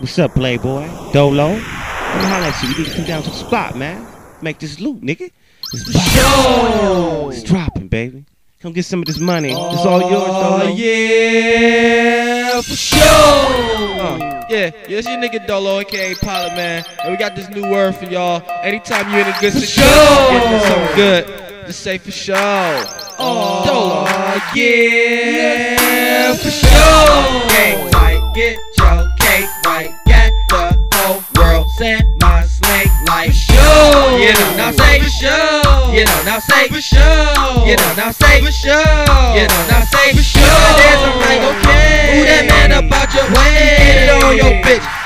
What's up, Playboy? Doelow? Let me holler at you. We need to come down to the spot, man. Make this loot, nigga. It's, Yo! it's dropping, baby. Come get some of this money. it's all yours, Doelow. Oh, yeah, for sure. Uh, yeah, yeah, it's your nigga Doelow, aka Pilot Man, and we got this new word for y'all. Anytime you in a good situation, getting something good, just say for sure. Oh, Doelow, yeah, for sure. Gang tight, get your cake right. Get the whole world send my slang like Sure. You know, now say for sure. You know, now say for sure. You know, now say for sure. You know, now say for sure. There's a right, okay. Who that man about your way? Get it on your bitch.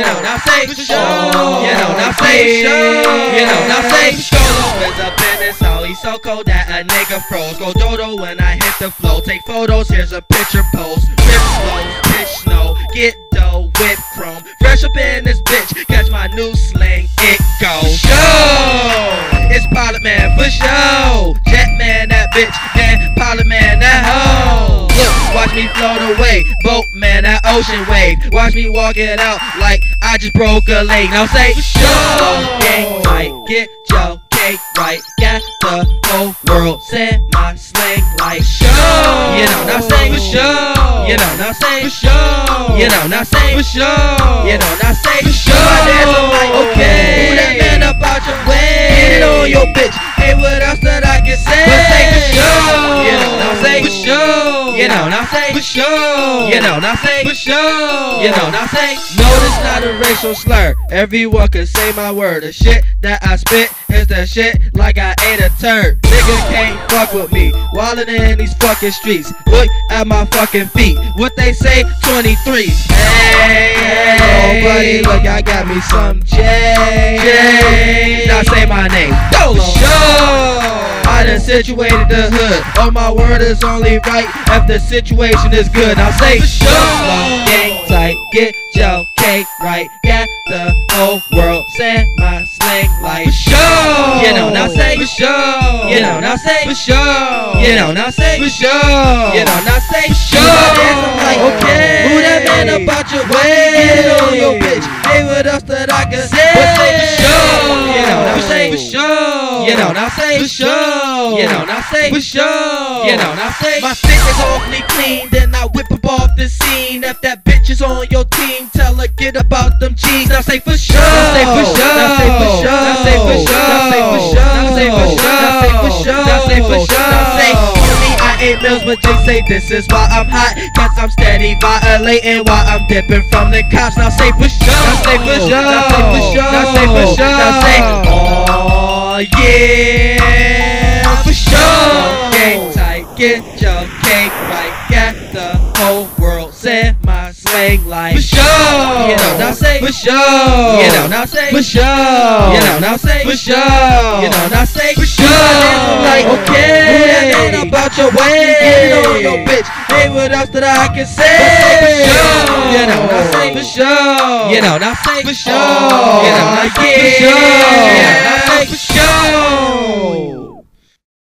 You know, now say sure. You know, now say sure. You know, now say sure. Is up in this. He's so cold that a nigga froze. Go dodo when I hit the flow. Take photos. Here's a picture post. Rip slows, pitch snow. Get dough with chrome. Fresh up in this bitch. Catch my new sling. It goes. Show. It's Pilot Man for show. Jet Man that bitch. Float away. Boat man that ocean wave. Watch me walk it out like I just broke a leg. Now say for sure. Gang tight. Get your cake right. Got the whole world. Send my slang like show. You know, now say for sure. You know, now say for sure. You know, now say for sure. You know, now say For sure. My dad's a like, Okay. Who that man about your way? Get it on your bitch. Now say for sure. You know, now say for sure. You know, now say No, this not a racial slur. Everyone can say my word. The shit that I spit is the shit like I ate a turd. Nigga can't fuck with me. Wildin' in these fucking streets. Look at my fucking feet. What they say, 23. Hey, oh buddy, look, I got me some J. J. Now say my situated the hood. Oh, my word is only right if the situation is good. Now say For sure. Gang tight, get your cake right. Got the whole world send my sling like For sure. You know, now say for sure. You know, now say for sure. You know, now say for sure. You know, now say For sure. Like, Okay. Who that man about your way? Get on your bitch. Hey, what else that I can say? You know, now say For sure. You know, now say For sure. You know, now say My stick is awfully clean, then I whip up off the scene. If that bitch is on your team, tell her get about them G's. Now say for sure. Now say for sure. Now say for sure. Now say for sure. Now say for sure. Now say for sure. Now say for sure. Now say for sure. Now say homie, I ain't Mims, but Jay say this is why I'm hot. Cause I'm steady violating while I'm dipping from the cops. Now say for sure. Now say for sure. Now say for sure. Now say for sure. Now say, oh yeah, for sure. Gang tight, get your cake right. Got the whole world send my slang like For sure. You know, now say For sure. You know, now say For sure. You know, now say For sure. You know, now say For sure. Like, Okay. That man about your way? Get it on your bitch. Hey, what else that I can say? For sure. You know, now say For sure. You know, now say For sure. You know, now For yeah. sure. Break Show!